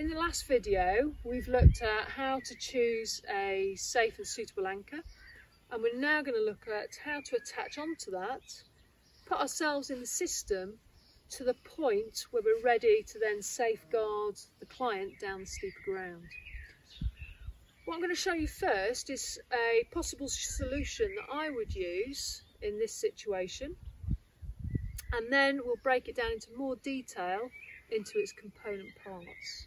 In the last video, we've looked at how to choose a safe and suitable anchor. And we're now going to look at how to attach onto that, put ourselves in the system to the point where we're ready to then safeguard the client down the steeper ground. What I'm going to show you first is a possible solution that I would use in this situation and then we'll break it down into more detail into its component parts.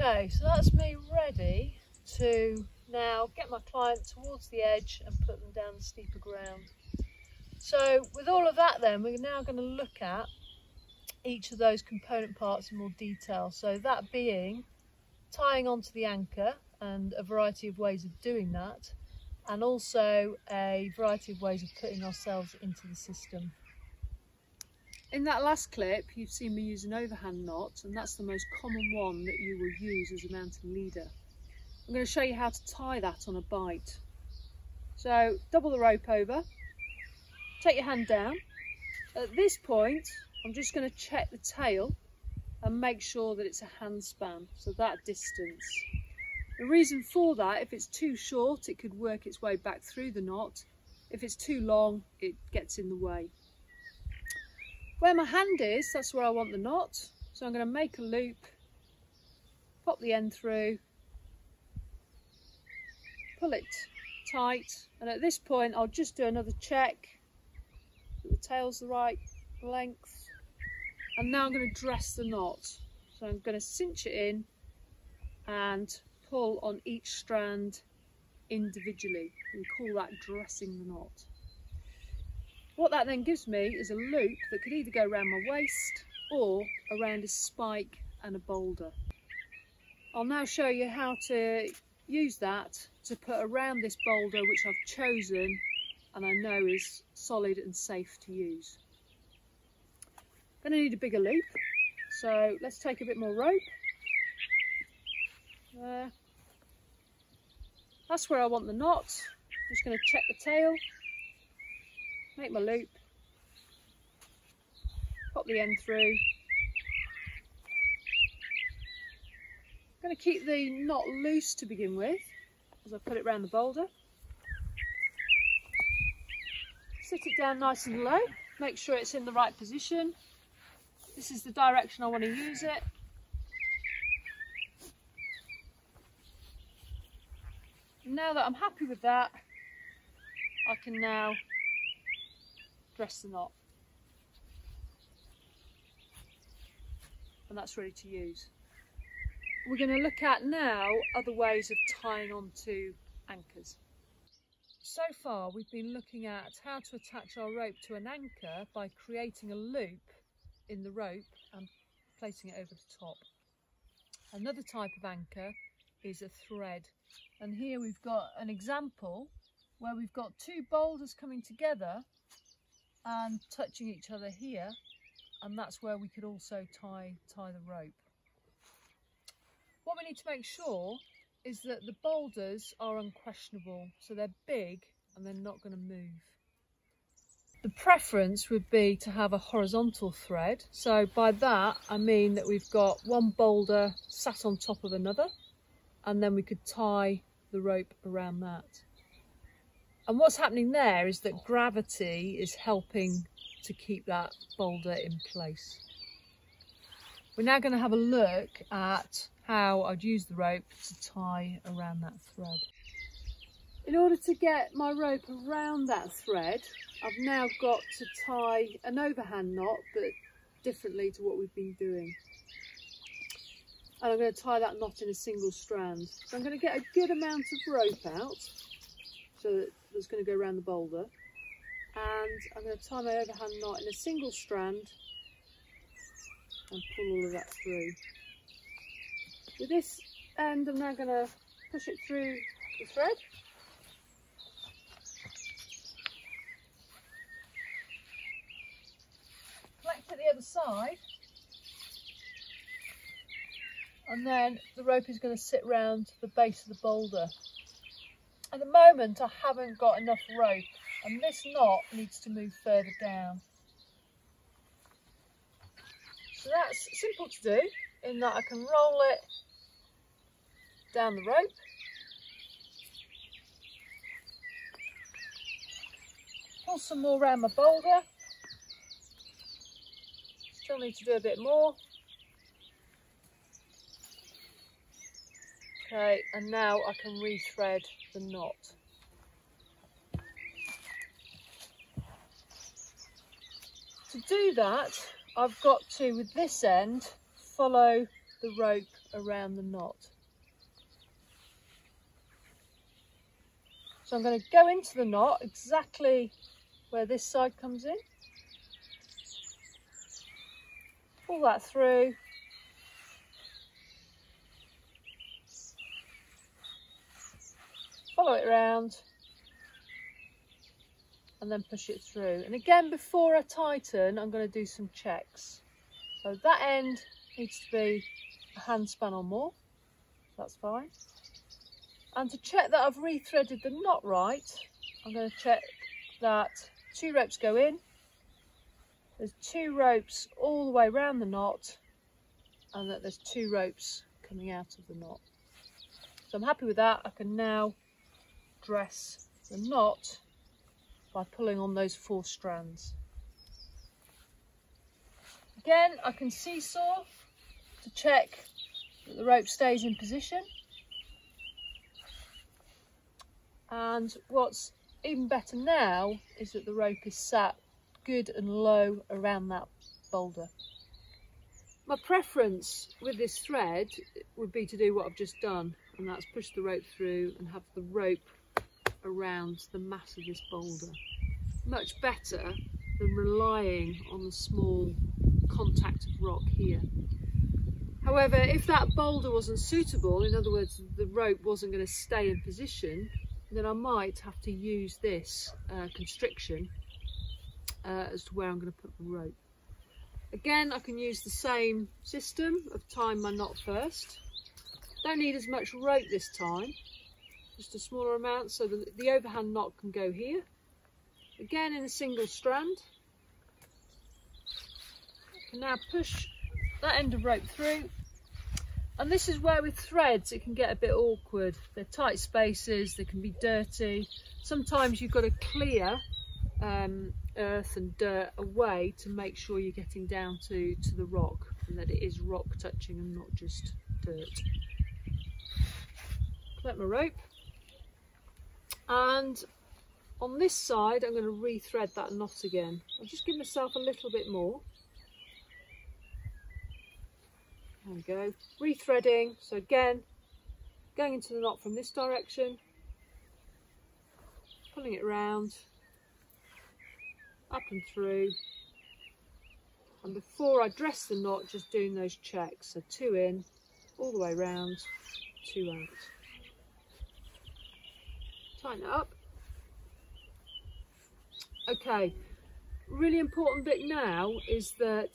Okay, so that's me ready to now get my client towards the edge and put them down the steeper ground. So with all of that then, we're now going to look at each of those component parts in more detail. So that being tying onto the anchor and a variety of ways of doing that and also a variety of ways of putting ourselves into the system. In that last clip, you've seen me use an overhand knot, and that's the most common one that you will use as a mountain leader. I'm going to show you how to tie that on a bight. So double the rope over, take your hand down. At this point, I'm just going to check the tail and make sure that it's a hand span, so that distance. The reason for that, if it's too short, it could work its way back through the knot. If it's too long, it gets in the way. Where my hand is, that's where I want the knot. So I'm going to make a loop, pop the end through, pull it tight. And at this point, I'll just do another check that the tail's the right length. And now I'm going to dress the knot. So I'm going to cinch it in and pull on each strand individually. We call that dressing the knot. What that then gives me is a loop that could either go around my waist or around a spike and a boulder. I'll now show you how to use that to put around this boulder which I've chosen and I know is solid and safe to use. I'm Going to need a bigger loop so let's take a bit more rope. There. That's where I want the knot. Just going to check the tail make my loop, pop the end through. I'm going to keep the knot loose to begin with as I put it around the boulder. Sit it down nice and low, make sure it's in the right position. This is the direction I want to use it. Now that I'm happy with that, I can now dress the knot. And that's ready to use. We're going to look at now other ways of tying onto anchors. So far we've been looking at how to attach our rope to an anchor by creating a loop in the rope and placing it over the top. Another type of anchor is a thread and here we've got an example where we've got two boulders coming together and touching each other here and that's where we could also tie tie the rope. What we need to make sure is that the boulders are unquestionable so they're big and they're not going to move. The preference would be to have a horizontal thread so by that I mean that we've got one boulder sat on top of another and then we could tie the rope around that. And what's happening there is that gravity is helping to keep that boulder in place. we're now going to have a look at how I'd use the rope to tie around that thread. In order to get my rope around that thread, I've now got to tie an overhand knot, but differently to what we've been doing. And I'm going to tie that knot in a single strand. So I'm going to get a good amount of rope out, so that that's going to go around the boulder. And I'm going to tie my overhand knot in a single strand and pull all of that through. With this end, I'm now going to push it through the thread. Collect at the other side. And then the rope is going to sit round the base of the boulder. At the moment, I haven't got enough rope and this knot needs to move further down. So that's simple to do in that I can roll it down the rope. Pull some more around my boulder. Still need to do a bit more. Okay, and now I can rethread the knot. To do that, I've got to, with this end, follow the rope around the knot. So I'm going to go into the knot exactly where this side comes in. Pull that through. Follow it around and then push it through. And again, before I tighten, I'm going to do some checks. So that end needs to be a hand span or more. That's fine. And to check that I've rethreaded the knot right, I'm going to check that two ropes go in. There's two ropes all the way around the knot and that there's two ropes coming out of the knot. So I'm happy with that. I can now dress the knot by pulling on those four strands. Again, I can seesaw to check that the rope stays in position. And what's even better now is that the rope is sat good and low around that boulder. My preference with this thread would be to do what I've just done and that's push the rope through and have the rope around the mass of this boulder. Much better than relying on the small contact of rock here. However, if that boulder wasn't suitable, in other words, the rope wasn't going to stay in position, then I might have to use this uh, constriction uh, as to where I'm going to put the rope. Again, I can use the same system of tying my knot first. Don't need as much rope this time, just a smaller amount so that the overhand knot can go here. Again in a single strand. I can now push that end of rope through and this is where with threads it can get a bit awkward. They're tight spaces, they can be dirty. Sometimes you've got to clear um, earth and dirt away to make sure you're getting down to, to the rock and that it is rock touching and not just dirt. Collect my rope and on this side I'm going to rethread that knot again. I'll just give myself a little bit more. There we go. Rethreading. So again, going into the knot from this direction, pulling it round, up and through. And before I dress the knot, just doing those checks. So two in, all the way round, two out. Tighten it up. Okay, really important bit now is that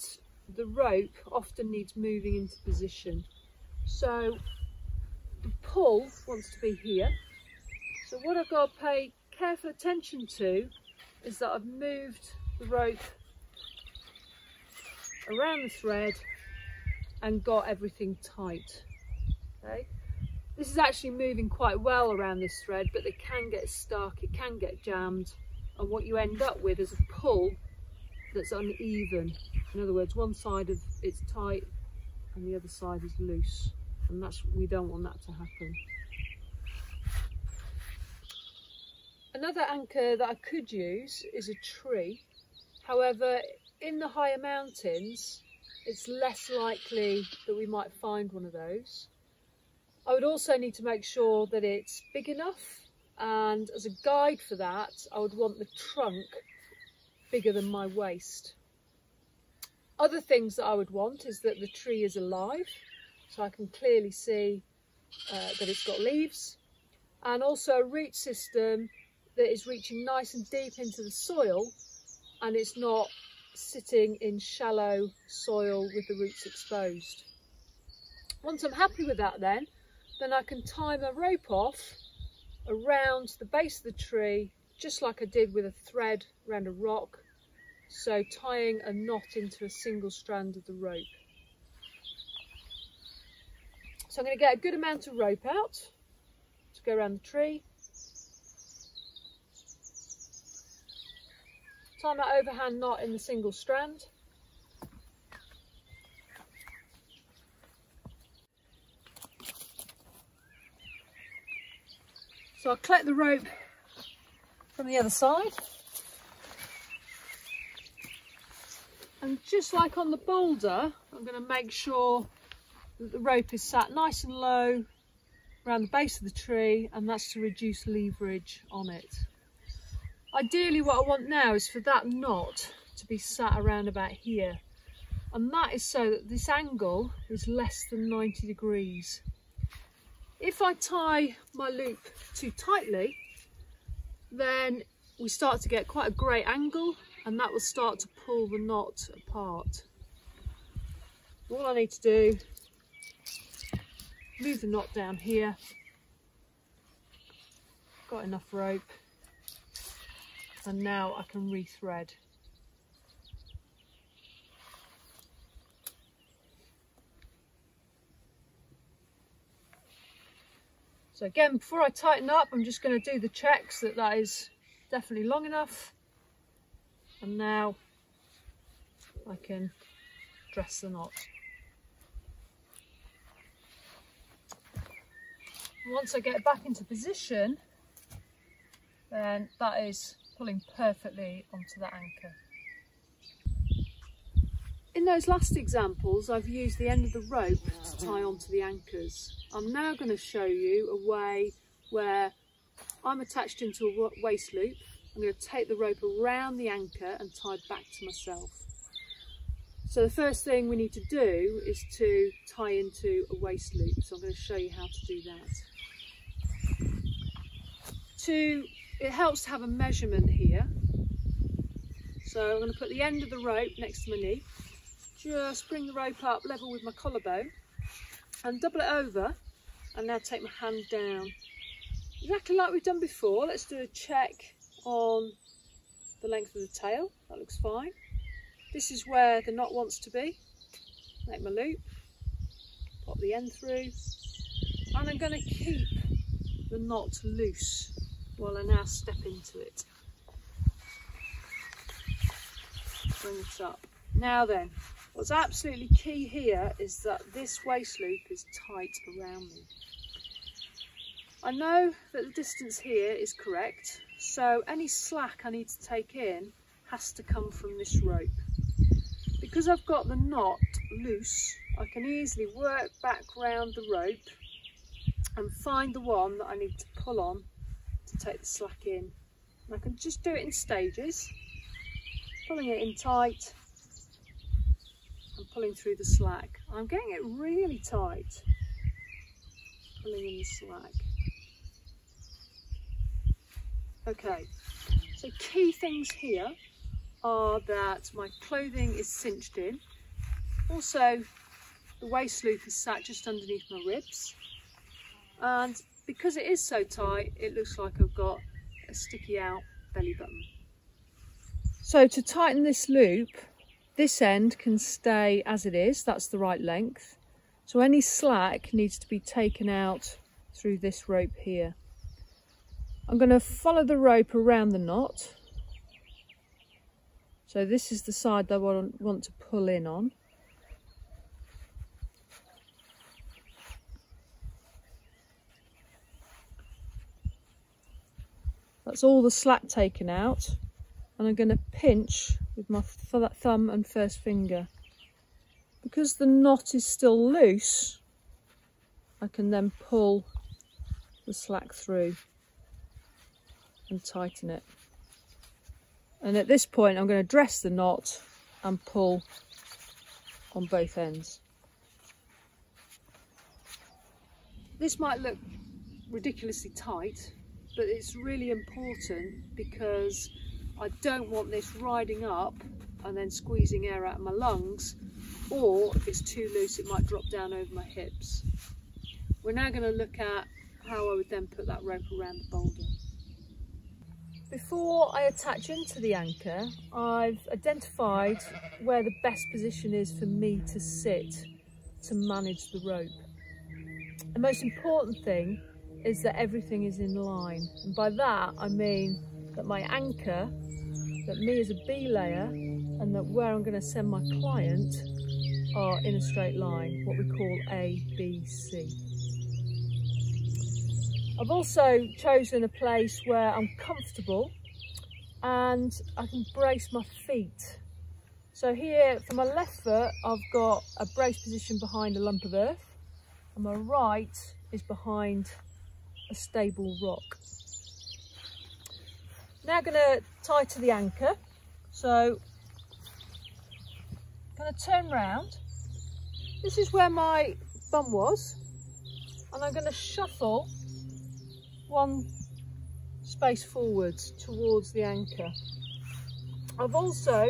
the rope often needs moving into position. So the pull wants to be here. So what I've got to pay careful attention to is that I've moved the rope around the thread and got everything tight. Okay. This is actually moving quite well around this thread, but it can get stuck, it can get jammed, and what you end up with is a pull that's uneven. In other words, one side of it's tight, and the other side is loose and that's we don't want that to happen. Another anchor that I could use is a tree. However, in the higher mountains, it's less likely that we might find one of those. I would also need to make sure that it's big enough and as a guide for that I would want the trunk bigger than my waist. Other things that I would want is that the tree is alive so I can clearly see uh, that it's got leaves and also a root system that is reaching nice and deep into the soil and it's not sitting in shallow soil with the roots exposed. Once I'm happy with that then, then I can tie my rope off around the base of the tree, just like I did with a thread around a rock. So tying a knot into a single strand of the rope. So I'm going to get a good amount of rope out to go around the tree. Tie my overhand knot in the single strand. So I'll collect the rope from the other side. And just like on the boulder, I'm going to make sure that the rope is sat nice and low around the base of the tree and that's to reduce leverage on it. Ideally what I want now is for that knot to be sat around about here and that is so that this angle is less than 90 degrees. If I tie my loop too tightly, then we start to get quite a great angle and that will start to pull the knot apart. All I need to do, move the knot down here, got enough rope, and now I can rethread. So again, before I tighten up, I'm just going to do the checks that that is definitely long enough. And now I can dress the knot. Once I get back into position, then that is pulling perfectly onto the anchor. In those last examples, I've used the end of the rope to tie onto the anchors. I'm now going to show you a way where I'm attached into a waist loop. I'm going to take the rope around the anchor and tie back to myself. So the first thing we need to do is to tie into a waist loop. So I'm going to show you how to do that. To, it helps to have a measurement here. So I'm going to put the end of the rope next to my knee just bring the rope up level with my collarbone and double it over and now take my hand down. Exactly like we've done before, let's do a check on the length of the tail, that looks fine. This is where the knot wants to be. Make my loop, pop the end through and I'm going to keep the knot loose while I now step into it. Bring it up. Now then, What's absolutely key here is that this waist loop is tight around me. I know that the distance here is correct, so any slack I need to take in has to come from this rope. Because I've got the knot loose, I can easily work back round the rope and find the one that I need to pull on to take the slack in. And I can just do it in stages, pulling it in tight and pulling through the slack. I'm getting it really tight, pulling in the slack. Okay, so key things here are that my clothing is cinched in. Also, the waist loop is sat just underneath my ribs. And because it is so tight, it looks like I've got a sticky out belly button. So to tighten this loop, this end can stay as it is, that's the right length. So any slack needs to be taken out through this rope here. I'm going to follow the rope around the knot. So this is the side that I want to pull in on. That's all the slack taken out. And I'm going to pinch with my th thumb and first finger. Because the knot is still loose, I can then pull the slack through and tighten it. And at this point, I'm going to dress the knot and pull on both ends. This might look ridiculously tight, but it's really important because I don't want this riding up and then squeezing air out of my lungs, or if it's too loose, it might drop down over my hips. We're now going to look at how I would then put that rope around the boulder. Before I attach into the anchor, I've identified where the best position is for me to sit to manage the rope. The most important thing is that everything is in line. And by that, I mean that my anchor, that me as a belayer and that where I'm going to send my client are in a straight line, what we call A, B, C. I've also chosen a place where I'm comfortable and I can brace my feet. So here for my left foot, I've got a brace position behind a lump of earth and my right is behind a stable rock. Now going to tie to the anchor. So I'm going to turn round. This is where my bum was and I'm going to shuffle one space forwards towards the anchor. I've also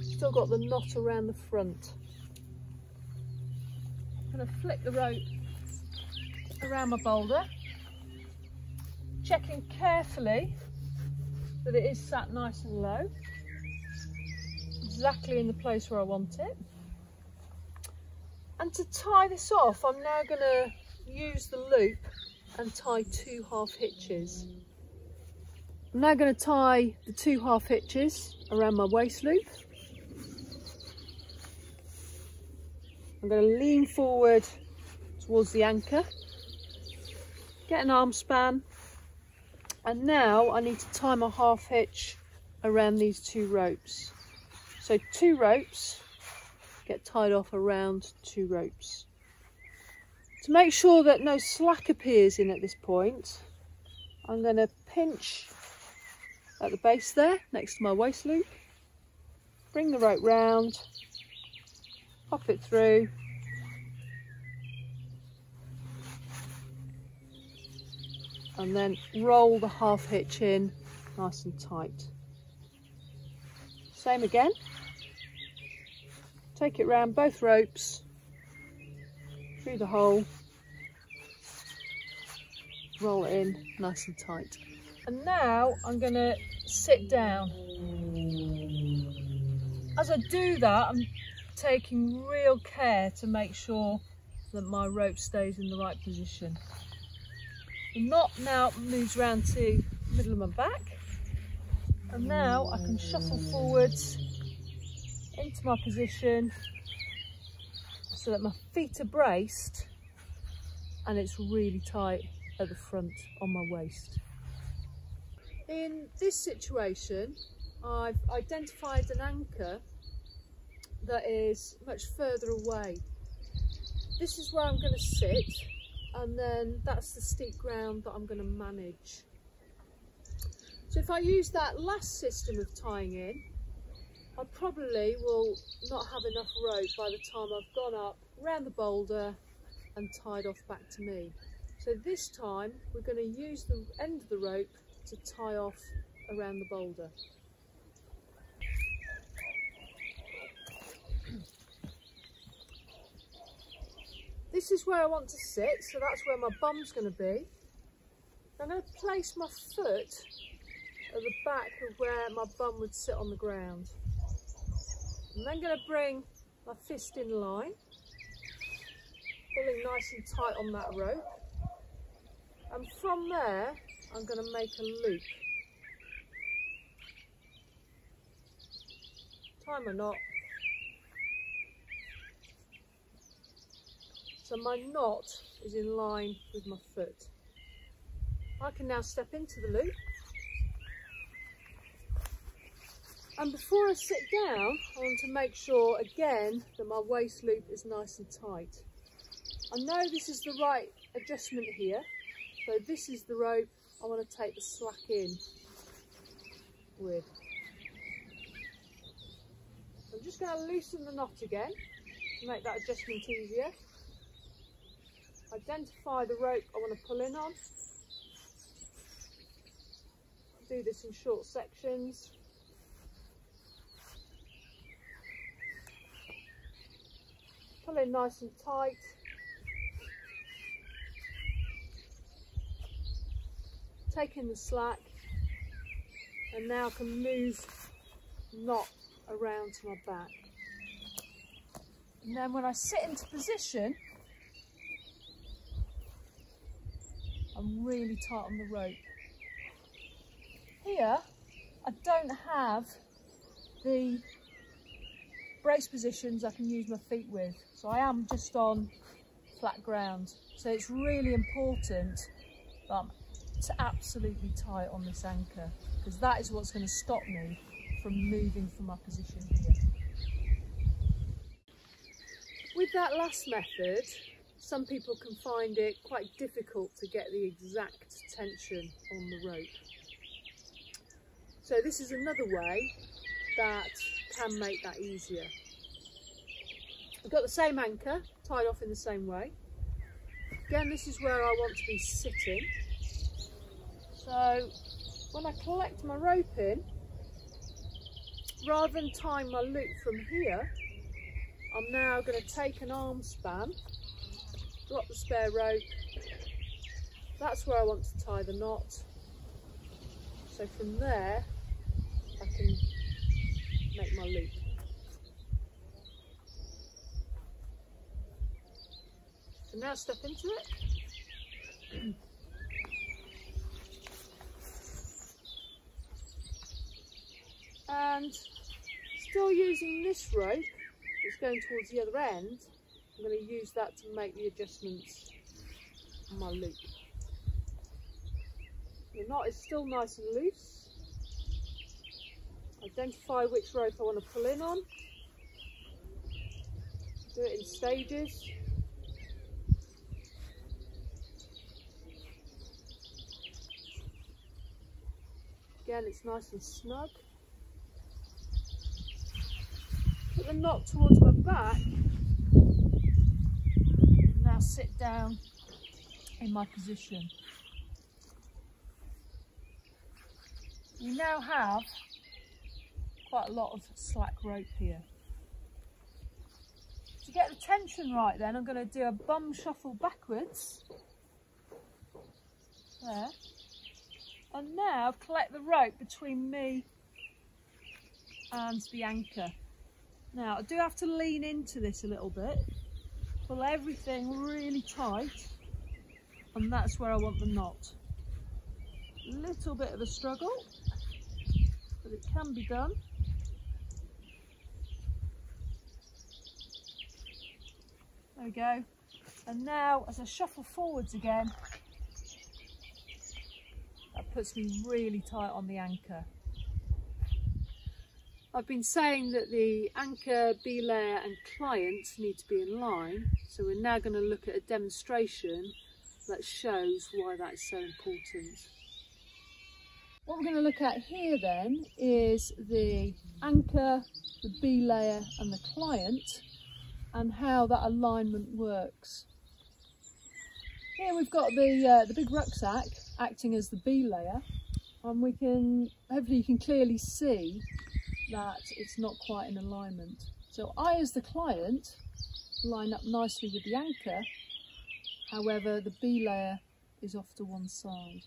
still got the knot around the front. I'm going to flick the rope around my boulder, checking carefully that it is sat nice and low, exactly in the place where I want it. And to tie this off, I'm now going to use the loop and tie two half hitches. I'm now going to tie the two half hitches around my waist loop. I'm going to lean forward towards the anchor, get an arm span, and now I need to tie my half hitch around these two ropes. So two ropes get tied off around two ropes. To make sure that no slack appears in at this point, I'm going to pinch at the base there, next to my waist loop, bring the rope round, pop it through, and then roll the half hitch in nice and tight. Same again, take it round both ropes, through the hole, roll it in nice and tight. And now I'm going to sit down. As I do that, I'm taking real care to make sure that my rope stays in the right position. The knot now moves around to the middle of my back. And now I can shuffle forwards into my position so that my feet are braced and it's really tight at the front on my waist. In this situation, I've identified an anchor that is much further away. This is where I'm going to sit and then that's the steep ground that I'm going to manage. So if I use that last system of tying in, I probably will not have enough rope by the time I've gone up around the boulder and tied off back to me. So this time we're going to use the end of the rope to tie off around the boulder. This is where I want to sit, so that's where my bum's going to be. I'm going to place my foot at the back of where my bum would sit on the ground. I'm then going to bring my fist in line, pulling nice and tight on that rope. And from there, I'm going to make a loop. Tie my knot. So my knot is in line with my foot. I can now step into the loop. And before I sit down, I want to make sure again that my waist loop is nice and tight. I know this is the right adjustment here. So this is the rope I want to take the slack in with. I'm just going to loosen the knot again to make that adjustment easier. Identify the rope I want to pull in on. Do this in short sections. Pull in nice and tight. Take in the slack and now I can move knot around to my back. And then when I sit into position, I'm really tight on the rope. Here, I don't have the brace positions I can use my feet with. So I am just on flat ground. So it's really important that I'm absolutely tight on this anchor because that is what's going to stop me from moving from my position here. With that last method, some people can find it quite difficult to get the exact tension on the rope. So this is another way that can make that easier. I've got the same anchor tied off in the same way. Again, this is where I want to be sitting. So when I collect my rope in, rather than tying my loop from here, I'm now going to take an arm span, drop the spare rope, that's where I want to tie the knot. So from there, I can make my loop. So now step into it. and still using this rope that's going towards the other end I'm going to use that to make the adjustments on my loop. The knot is still nice and loose. Identify which rope I want to pull in on. Do it in stages. Again, it's nice and snug put the knot towards my back. Sit down in my position. You now have quite a lot of slack rope here. To get the tension right then, I'm going to do a bum shuffle backwards. There. And now collect the rope between me and the anchor. Now I do have to lean into this a little bit, pull everything really tight and that's where I want the knot. Little bit of a struggle, but it can be done. There we go. And now as I shuffle forwards again, that puts me really tight on the anchor. I've been saying that the anchor, belayer and client need to be in line. So we're now going to look at a demonstration that shows why that's so important. What we're going to look at here then is the anchor, the belayer and the client and how that alignment works. Here we've got the, uh, the big rucksack acting as the belayer and we can, hopefully you can clearly see that it's not quite in alignment. So I, as the client, line up nicely with the anchor, however the belayer is off to one side.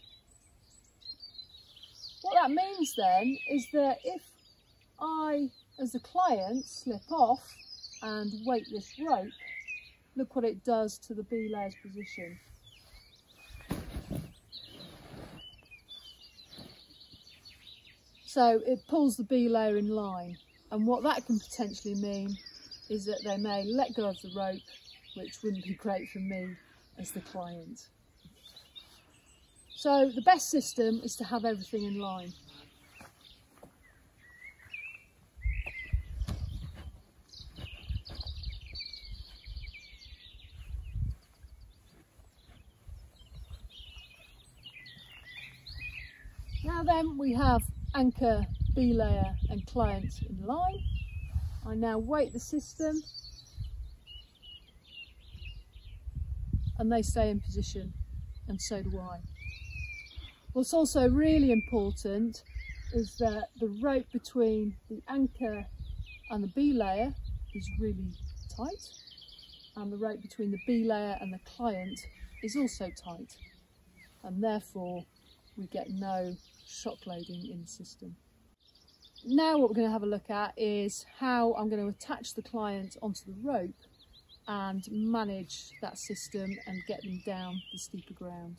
What that means then is that if I, as the client, slip off and weight this rope, look what it does to the belayer's position. So it pulls the belayer in line. And what that can potentially mean is that they may let go of the rope, which wouldn't be great for me as the client. So the best system is to have everything in line. Now then we have anchor, belayer and client in line. I now weight the system and they stay in position and so do I. What's also really important is that the rope between the anchor and the belayer is really tight and the rope between the belayer and the client is also tight and therefore we get no shock loading in the system. Now what we're going to have a look at is how I'm going to attach the client onto the rope and manage that system and get them down the steeper ground.